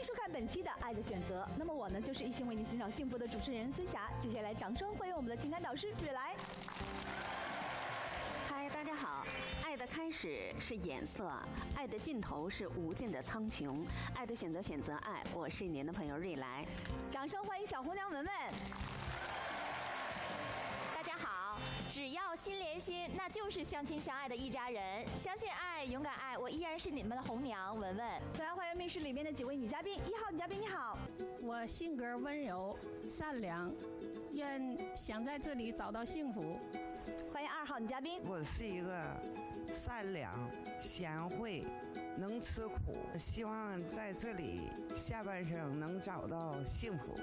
迎收看本期的《爱的选择》。那么我呢，就是一心为你寻找幸福的主持人孙霞。接下来，掌声欢迎我们的情感导师瑞来。嗨，大家好！爱的开始是颜色，爱的尽头是无尽的苍穹。爱的选择，选择爱。我是您的朋友瑞来。掌声欢迎小红娘文文。那就是相亲相爱的一家人。相信爱，勇敢爱，我依然是你们的红娘文文。再来欢迎密室里面的几位女嘉宾。一号女嘉宾你好，我性格温柔善良，愿想在这里找到幸福。欢迎二号女嘉宾。我是一个善良、贤惠、能吃苦，希望在这里下半生能找到幸福。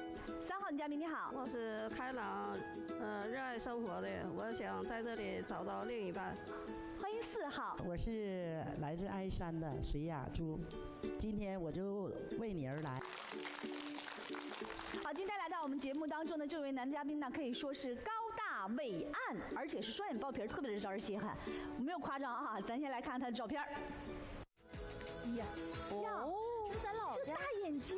三号女嘉宾你好，我是开朗，呃，热爱生活的，我想在这里找到另一半。欢迎四号，我是来自鞍山的水雅珠，今天我就为你而来。好，今天来到我们节目当中的这位男嘉宾呢，可以说是高大伟岸，而且是双眼包皮，特别的招人稀罕。没有夸张啊，咱先来看看他的照片。呀，哦，是咱老家大眼睛。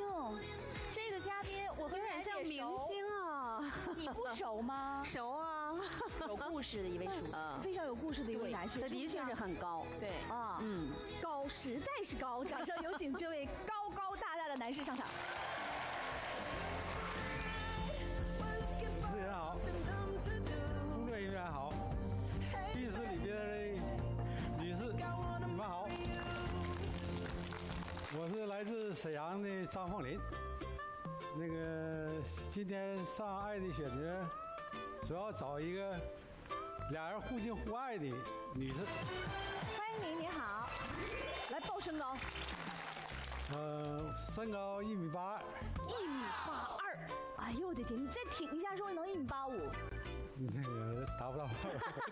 这个嘉宾我有点像明星啊，你不熟吗？熟啊，有故事的一位叔叔，非常有故事的一位男士，他的确是很高。对啊，嗯，高实在是高。掌声有请这位高高大大的男士上场。主持人好，工作人员好，律师里边的女士，你们好。我是来自沈阳的张凤林。那个今天上《爱的选择》，主要找一个俩人互敬互爱的女士。欢迎您，您好。来报身高。呃，身高一米八二。一米八二。哎呦我的天！你再挺一下，是不是能一米八五？那个达不到，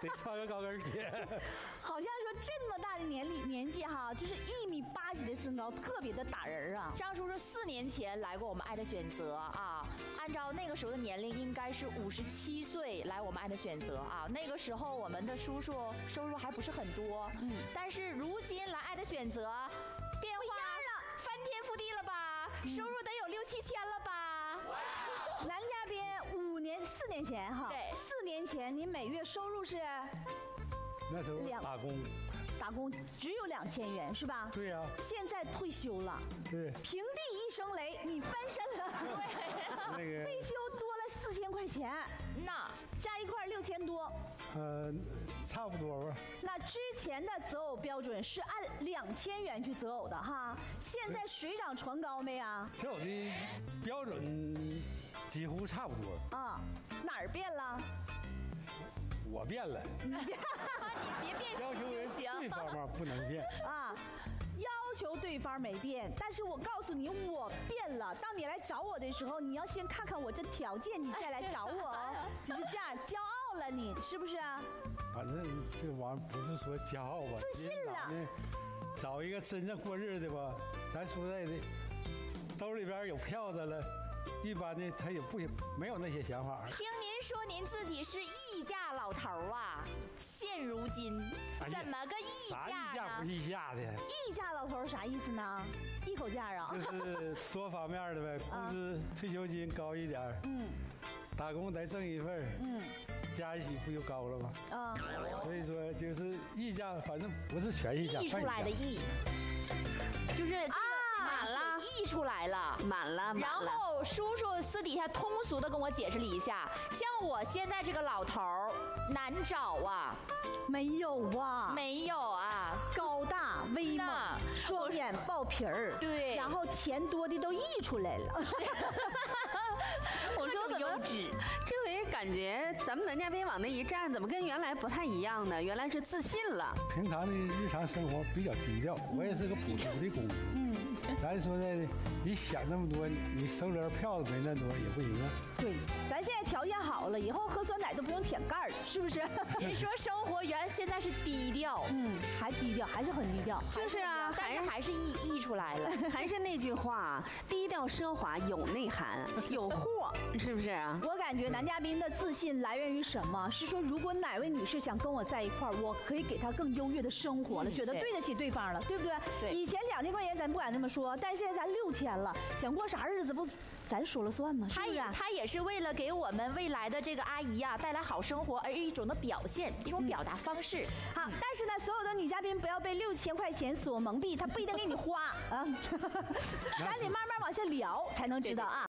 得穿个高跟鞋。好像说这么大的年龄年纪哈，就是一米八几的身高，特别的打人啊。张叔叔四年前来过我们《爱的选择》啊，按照那个时候的年龄，应该是五十七岁来我们《爱的选择》啊。那个时候我们的叔叔收入还不是很多，嗯，但是如今来《爱的选择》，变化了，翻天覆地了吧？收入得有六七千了吧？男嘉宾五年四年前哈，对，四年前你每月收入是？那时候打工，打工只有两千元是吧？对呀。现在退休了，对。平地一声雷，你翻身了，对。那个退休多了四千块钱，那加一块六千多。呃，差不多吧。那之前的择偶标准是按两千元去择偶的哈，现在水涨船高没啊？择偶的标准几乎差不多。啊，哪儿变了？我变了，你别变要求人对方嘛不能变 啊，要求对方没变，但是我告诉你我变了。当你来找我的时候，你要先看看我这条件，你再来找我哦，就是这样，骄傲了你是不是啊？反正这玩意不是说骄傲吧，自信了。找一个真正过日子的吧，咱说实在的，兜里边有票子了，一般的他也不没有那些想法。听您说您自己是溢价老头啊，现如今怎么个溢价呢？溢价不溢价的？溢价老头啥意思呢？一口价啊？就是 多方面的呗，工资、退休金高一点嗯，打工再挣一份嗯，加一起不就高了吗？啊，所以说就是溢价，反正不是全溢价，溢出来的溢，就是啊。满了，溢出来了，满了，然后叔叔私底下通俗的跟我解释了一下，像我现在这个老头儿难找啊，没有啊，没有啊，高大威猛，双眼爆皮儿，对，然后钱多的都溢出来了。我说怎么这回感觉咱们男嘉宾往那一站，怎么跟原来不太一样呢？原来是自信了。平常的日常生活比较低调，我也是个普通的工。嗯。咱说的，你想那么多，你手里票子没那多也不行啊。对，咱现在条件好了，以后喝酸奶都不用舔盖了，是不是？你说生活原现在是低调，嗯，还低调，还是很低调。就是啊，啊，但是还是溢溢出来了。还是那句话，低调奢华有内涵，有货，是不是啊？我感觉男嘉宾的自信来源于什么？是说如果哪位女士想跟我在一块儿，我可以给她更优越的生活了，觉得对得起对方了，对不对？对。以前两千块钱咱不敢这么说，但现在咱六千了，想过啥日子不？咱说了算吗？他也他也是为了给我们未来的这个阿姨呀带来好生活而一种的表现，一种表达方式。好，但是呢，所有的女嘉宾不要被六千块钱所蒙蔽，她不一定给你花啊，赶紧慢慢往下聊才能知道啊。